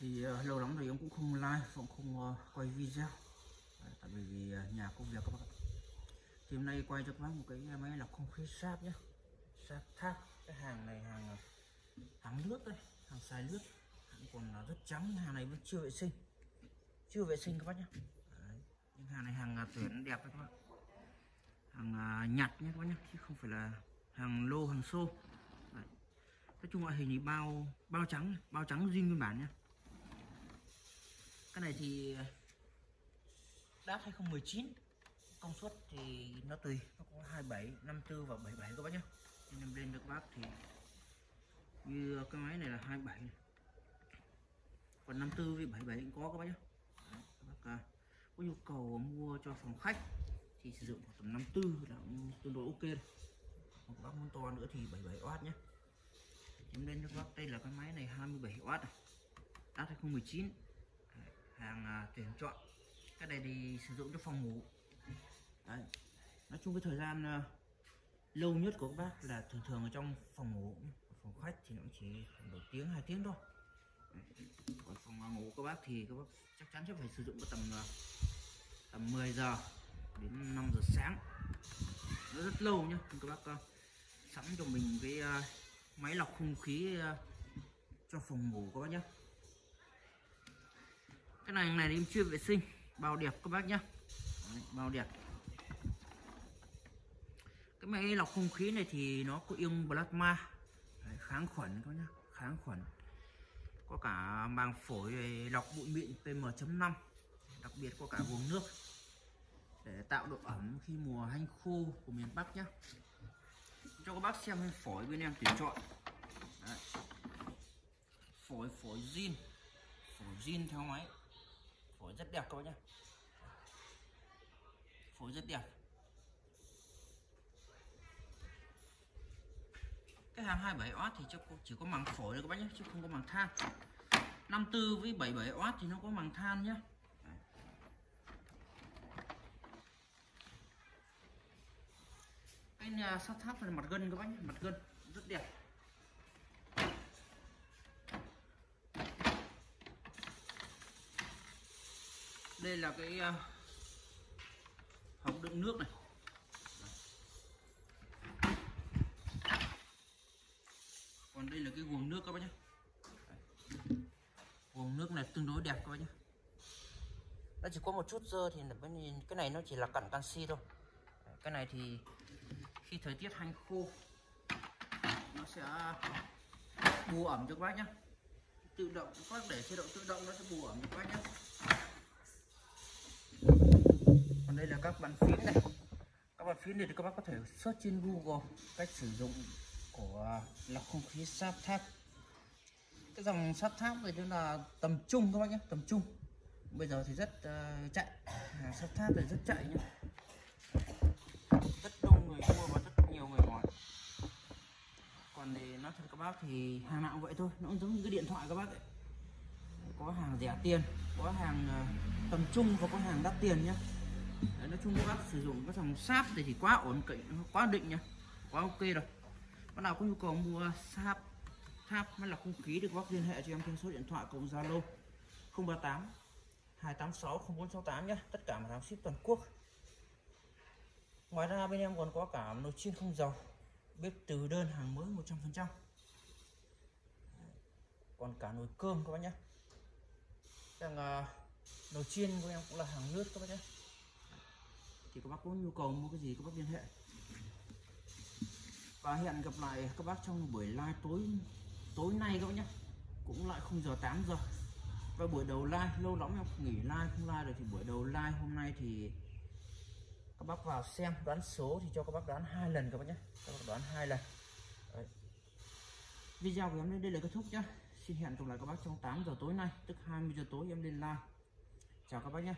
thì uh, lâu lắm rồi em cũng không like, cũng không uh, quay video. Đấy, tại vì vì uh, nhà công việc các bạn. thì hôm nay quay cho các bác một cái máy lọc không khí sáp nhé sáp tháp cái hàng này hàng hàng nước đây hàng xài nước. Hàng còn rất trắng hàng này vẫn chưa vệ sinh. Chưa vệ sinh các bác nhé Đấy. nhưng hàng này hàng uh, tuyển đẹp đấy các bác hàng uh, nhặt nhé các bác nhé chứ không phải là hàng lô hàng xô. Đấy. nói chung loại hình thì bao bao trắng bao trắng zin nguyên bản nhé cái này thì đáp 2019 công suất thì nó tùy nó có 27 54 và 77 các bác nhé. Nên em lên được bác thì như cái máy này là 27 này. còn 54 với 77 cũng có các bác nhé. Đấy, các bác à, có nhu cầu mua cho phòng khách thì sử dụng tầm 54 là tương đối ok rồi. Còn các bác muốn to nữa thì 77W nhé. Em lên cho bác đây là cái máy này 27W này. Đáp 2019 hàng à, tuyển chọn. Cái này thì sử dụng cho phòng ngủ. Đấy. nói chung cái thời gian à, lâu nhất của các bác là thường thường ở trong phòng ngủ. Phòng khách thì nó chỉ một tiếng, hai tiếng thôi. Còn phòng à, ngủ các bác thì các bác chắc chắn sẽ phải sử dụng vào tầm tầm 10 giờ đến 5 giờ sáng. Nó rất lâu nhá, các bác sẵn cho mình cái máy lọc không khí cho phòng ngủ các bác nhé cái này này em chưa vệ sinh. Bao đẹp các bác nhá. Đấy, bao đẹp. Cái máy lọc không khí này thì nó có ion plasma. Đấy, kháng khuẩn các nhá. Kháng khuẩn. Có cả màng phổi lọc bụi mịn PM.5 đặc biệt có cả vùng nước. Để tạo độ ẩm khi mùa hanh khô của miền Bắc nhá. Cho các bác xem phổi bên em tuyển chọn. Đấy. phổi phổi zin. Phổi zin theo máy phổi rất đẹp các bác nhé phổi rất đẹp. Cái hàng 27W thì chỉ có màng phổi thôi các bác nhé chứ không có màng than. 54 với 77W thì nó có màng than nhé cái nhà sắt tháp là mặt gân các bác nhé mặt gân, rất đẹp. Đây là cái uh, hộp đựng nước này. Còn đây là cái guồng nước các bác nhé. Guồng nước này tương đối đẹp các bác nhé. Nó chỉ có một chút dơ thì cái này nó chỉ là cặn canxi thôi. Cái này thì khi thời tiết hanh khô nó sẽ bù ẩm cho các bác nhé. Tự động các bác để chế độ tự động nó sẽ bù ẩm cho các bác nhé còn đây là các bàn phím này các bàn phím này thì các bác có thể search trên Google cách sử dụng của lọc không khí sáp tháp. Cái dòng sáp tháp này tức là tầm trung các bác nhé tầm trung. Bây giờ thì rất uh, chạy. Hàng sáp tháp này rất chạy nhé. Rất đông người mua và rất nhiều người hỏi còn thì nói thật các bác thì hàng nào cũng vậy thôi nó cũng giống như cái điện thoại các bác ấy. Có hàng rẻ tiền có hàng uh, tầm trung và có hàng đắt tiền nhé. Đấy, nói chung các bác sử dụng cái dòng sáp thì, thì quá ổn định quá định nhá quá ok rồi bác nào có nhu cầu mua sáp tháp hay là không khí được bác liên hệ cho em trên số điện thoại cộng zalo 038 286 0468 nhé tất cả mặt hàng ship toàn quốc. Ngoài ra bên em còn có cả nồi chiên không dầu bếp từ đơn hàng mới 100% còn cả nồi cơm các bác nhé rằng uh, à, nồi chiên của em cũng là hàng nước các bác nhé thì các bác có nhu cầu mua cái gì các bác liên hệ. Và hẹn gặp lại các bác trong buổi live tối tối nay các bác nhé. Cũng lại không giờ 8 giờ. Và buổi đầu live, lâu lắm em nghỉ live, không live được thì buổi đầu live hôm nay thì các bác vào xem, đoán số thì cho các bác đoán hai lần các bác nhé. Các bác đoán hai lần. Đấy. video của em đến đây là kết thúc nhé xin hẹn gặp lại các bác trong 8 giờ tối nay, tức 20 giờ tối em lên live. Chào các bác nhé.